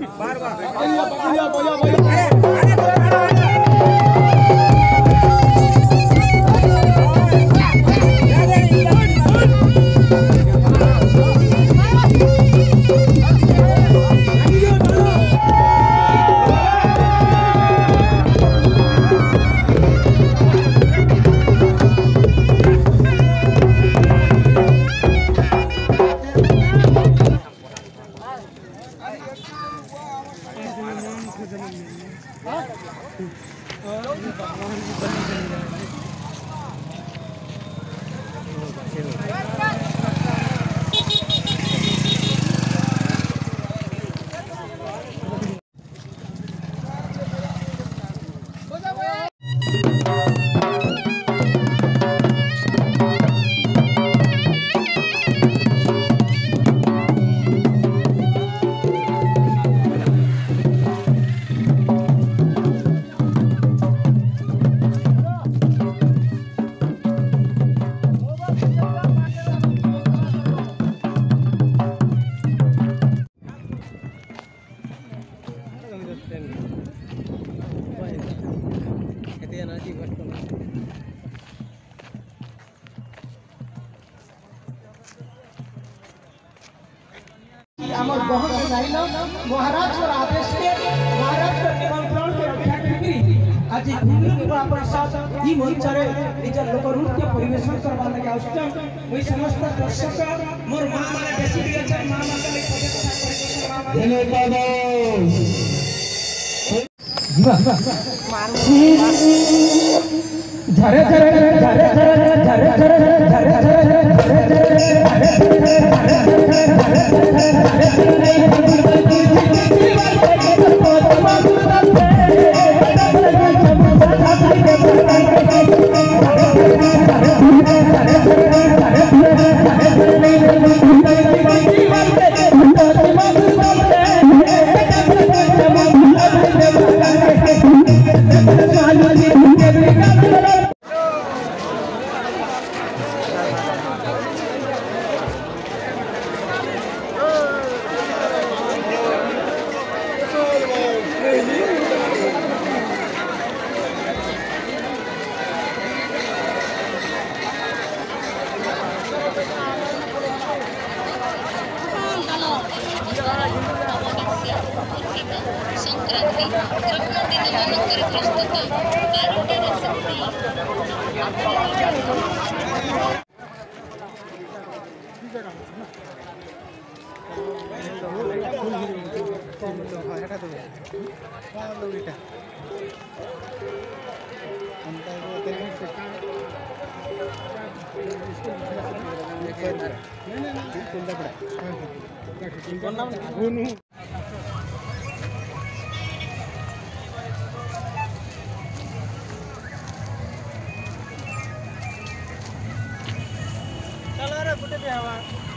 बार बार। भैया भैया भैया আমার বহন জানিল মহারাজর আদেশে মহারাজর নিমন্ত্রণ কে রক্ষা করি আজি ভূমি বিবাহ প্রসাদ ই মঞ্চরে নিজ লোক নৃত্য পরিবেশন করবার লাগে আউছন ওই সমস্ত দর্শক মোর মা মানে বেশি দিয়েছেন মা মানে পদে घरे কোন নাম 不在这边吗？